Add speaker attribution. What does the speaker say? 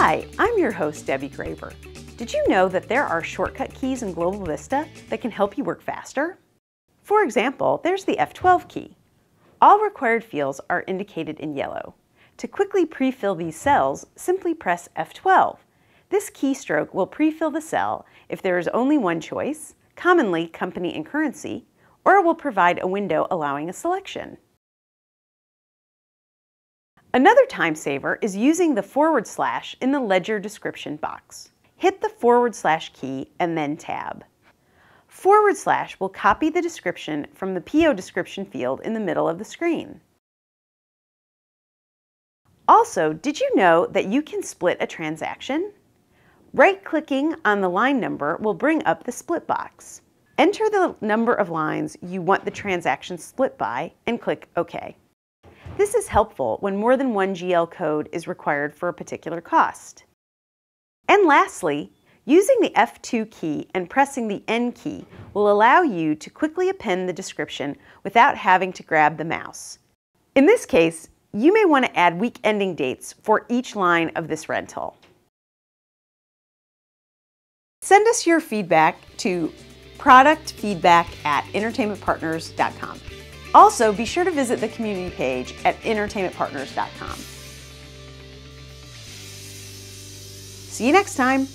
Speaker 1: Hi, I'm your host, Debbie Grabber. Did you know that there are shortcut keys in Global Vista that can help you work faster? For example, there's the F12 key. All required fields are indicated in yellow. To quickly pre-fill these cells, simply press F12. This keystroke will pre-fill the cell if there is only one choice, commonly company and currency, or it will provide a window allowing a selection. Another time saver is using the forward slash in the ledger description box. Hit the forward slash key and then tab. Forward slash will copy the description from the PO description field in the middle of the screen. Also, did you know that you can split a transaction? Right-clicking on the line number will bring up the split box. Enter the number of lines you want the transaction split by and click OK. This is helpful when more than one GL code is required for a particular cost. And lastly, using the F2 key and pressing the N key will allow you to quickly append the description without having to grab the mouse. In this case, you may want to add week ending dates for each line of this rental. Send us your feedback to productfeedback at entertainmentpartners.com. Also, be sure to visit the community page at entertainmentpartners.com. See you next time.